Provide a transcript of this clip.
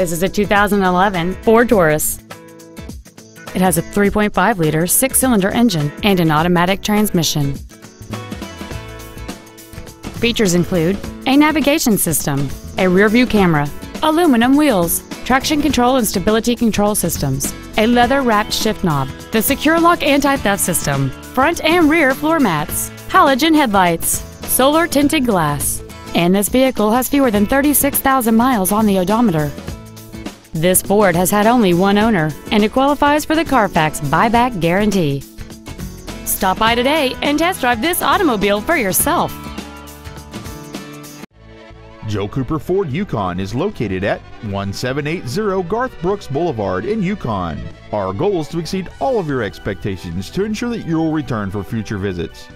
This is a 2011 Ford Taurus. It has a 3.5 liter six cylinder engine and an automatic transmission. Features include a navigation system, a rear view camera, aluminum wheels, traction control and stability control systems, a leather wrapped shift knob, the SecuriLock anti theft system, front and rear floor mats, halogen headlights, solar tinted glass, and this vehicle has fewer than 36,000 miles on the odometer. This Ford has had only one owner, and it qualifies for the Carfax buyback guarantee. Stop by today and test drive this automobile for yourself. Joe Cooper Ford Yukon is located at 1780 Garth Brooks Boulevard in Yukon. Our goal is to exceed all of your expectations to ensure that you will return for future visits.